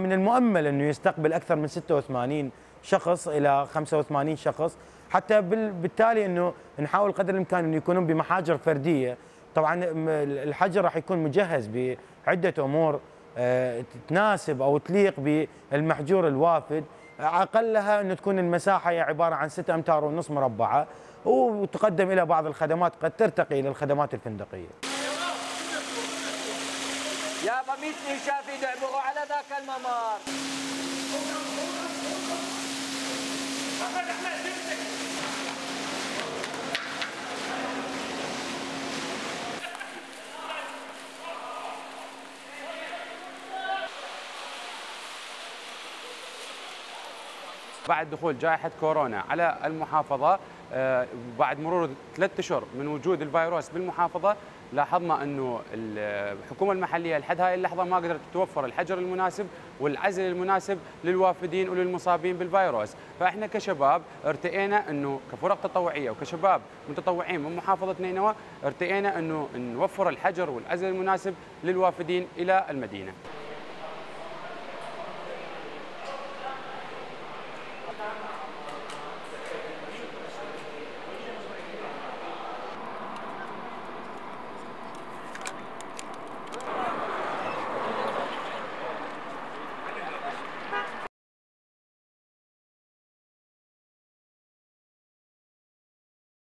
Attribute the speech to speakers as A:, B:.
A: من المؤمل أنه يستقبل أكثر من 86 شخص إلى 85 شخص. حتى بالتالي أنه نحاول قدر الإمكان انه يكونون بمحاجر فردية. طبعا الحجر راح يكون مجهز بعدة أمور آه، تناسب أو تليق بالمحجور الوافد. أقلها أنه تكون المساحة هي عبارة عن 6 أمتار ونص مربعة وتقدم إلى بعض الخدمات قد ترتقي إلى الخدمات الفندقية.
B: يا قميص شافي دعبغوا على ذاك الممر. احمد احمد
C: بعد دخول جائحة كورونا على المحافظة بعد مرور ثلاثة أشهر من وجود الفيروس بالمحافظة لاحظنا أنه الحكومة المحلية لحد هاي اللحظة ما قدرت توفر الحجر المناسب والعزل المناسب للوافدين وللمصابين بالفيروس، فإحنا كشباب ارتئينا أنه كفرق تطوعية وكشباب متطوعين من محافظة نينوى ارتئينا أنه نوفر الحجر والعزل المناسب للوافدين إلى المدينة.